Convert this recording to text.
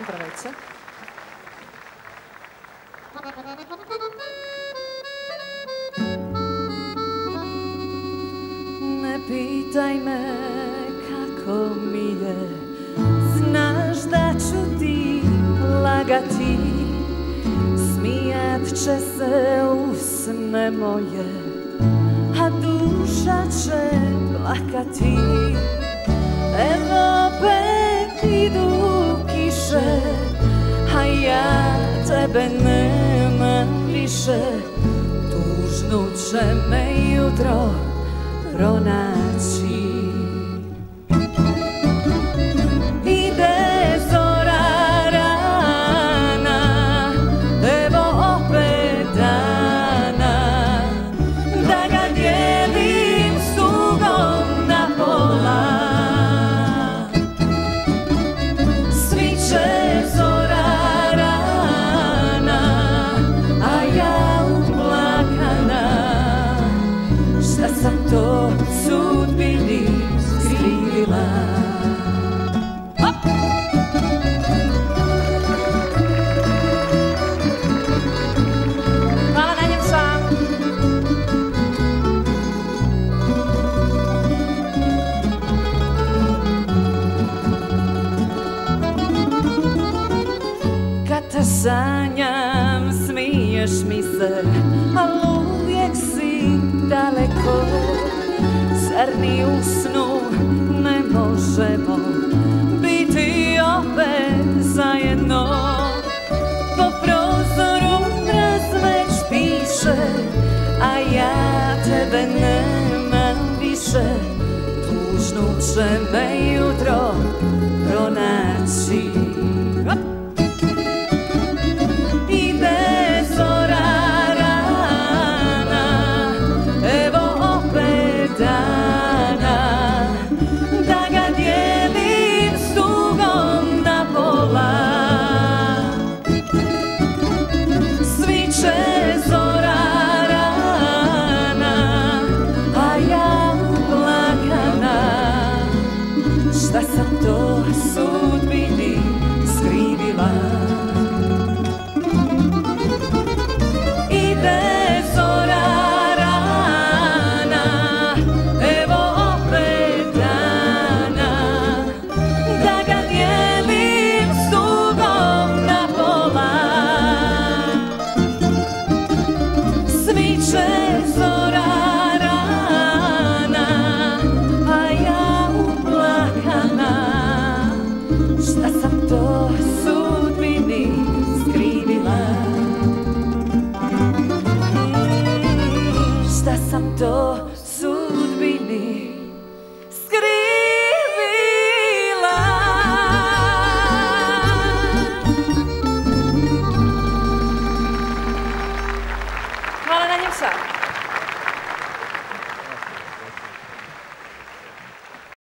Upravice. Ne pitaj me kako mi je. Znaš da ću ti lagati. Smijat će se usne moje A duša će plakati tebe nemam više. Tužnu će me jutro pronaći sanjam, smiješ mi se, al uvijek si daleko. Zar ni u snu ne možemo biti opet zajedno? Po prozoru mraz već piše, a ja tebe nemam više. Tužnu će me jutro pronaći. do sudbini skrivila do sudbiny skrývila. Malena no, Němcová.